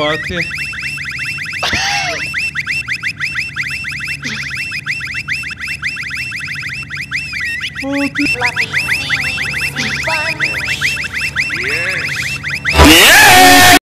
forte. Oh, que...